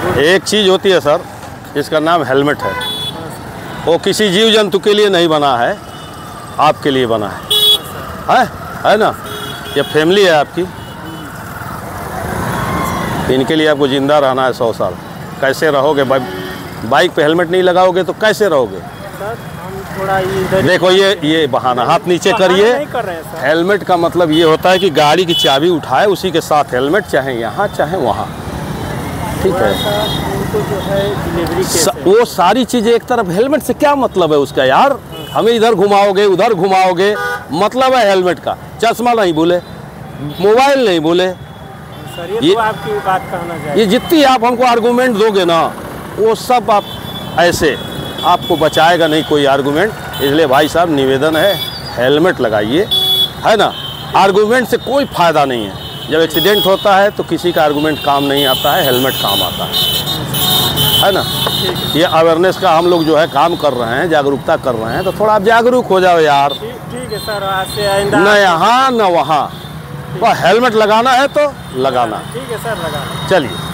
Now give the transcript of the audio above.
एक चीज़ होती है सर इसका नाम हेलमेट है। वो किसी जीव जंतु के लिए नहीं बना है आपके लिए बना है। है? है ना? ये फैमिली है आपकी। इनके लिए आपको ज़िंदा रहना है सौ साल। कैसे रहोगे? बाइक बाइक पे हेलमेट नहीं लगाओगे तो कैसे रहोगे? ये देखो ये ये बहाना हाथ नीचे करिए। हेलमेट का मतलब ये होता है कि गाड़ी की चाबी उठाए उसी के साथ हेलमेट चाहे यहाँ चाहे वहाँ। ठीक है। उनको जो है डिलीवरी स- वो सारी चीज़ें एक तरफ़ हेलमेट से क्या मतलब है उसका यार? हमें इधर घुमाओगे उधर घुमाओगे मतलब है हेलमेट का। चश्मा नहीं बोले मोबाइल नहीं बोले सर ये ये- तो आपकी बात कहना ये जितनी आप हमको आर्गूमेंट दोगे ना वो सब आप ऐसे आपको बचाएगा नहीं कोई आर्गूमेंट इसलिए भाई साहब निवेदन है हेलमेट लगाइए। है ना? आर्गूमेंट से कोई फ़ायदा नहीं है। जब एक्सीडेंट होता है तो किसी का आर्गूमेंट काम नहीं आता है हेलमेट काम आता है। है ना? ये अवेयरनेस का हम लोग जो है काम कर रहे हैं जागरूकता कर रहे हैं तो थोड़ा आप जागरूक हो जाओ यार। ठीक है सर से न यहाँ न वहाँ। वह हेलमेट लगाना है तो लगाना। ठीक है सर लगाना। चलिए।